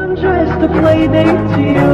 Some tries to play date to you.